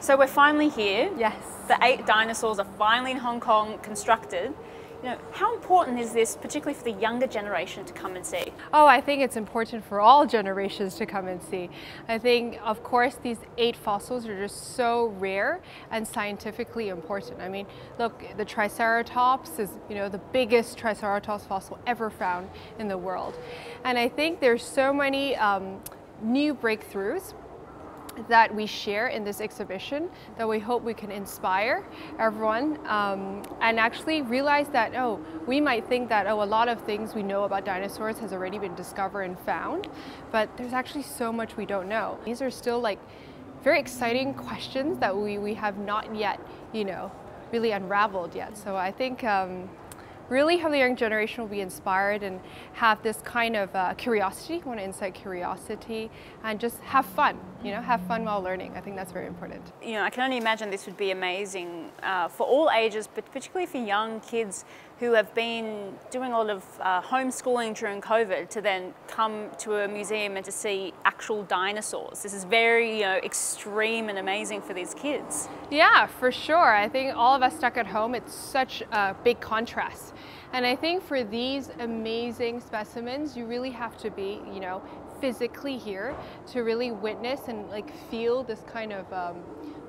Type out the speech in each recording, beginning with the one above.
So we're finally here. Yes. The eight dinosaurs are finally in Hong Kong constructed. You know, how important is this, particularly for the younger generation, to come and see? Oh, I think it's important for all generations to come and see. I think, of course, these eight fossils are just so rare and scientifically important. I mean, look, the Triceratops is, you know, the biggest Triceratops fossil ever found in the world. And I think there's so many um, new breakthroughs that we share in this exhibition that we hope we can inspire everyone um, and actually realize that, oh, we might think that, oh, a lot of things we know about dinosaurs has already been discovered and found, but there's actually so much we don't know. These are still like very exciting questions that we, we have not yet, you know, really unraveled yet. So I think um, really how the young generation will be inspired and have this kind of uh, curiosity, want to incite curiosity and just have fun, you know, have fun while learning. I think that's very important. You know, I can only imagine this would be amazing uh, for all ages, but particularly for young kids who have been doing a lot of uh, homeschooling during COVID to then come to a museum and to see actual dinosaurs. This is very, you know, extreme and amazing for these kids. Yeah, for sure. I think all of us stuck at home, it's such a big contrast. And I think for these amazing specimens, you really have to be, you know, physically here to really witness and like feel this kind of um,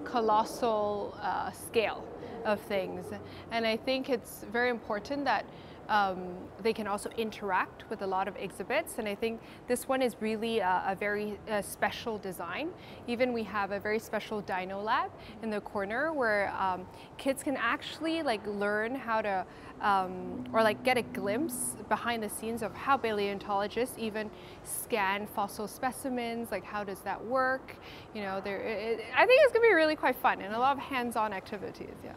colossal uh, scale of things. And I think it's very important that um, they can also interact with a lot of exhibits and I think this one is really a, a very uh, special design. Even we have a very special dino lab in the corner where um, kids can actually like learn how to um, or like get a glimpse behind the scenes of how paleontologists even scan fossil specimens, like how does that work? You know, there, I think it's gonna be really quite fun and a lot of hands-on activities, yeah.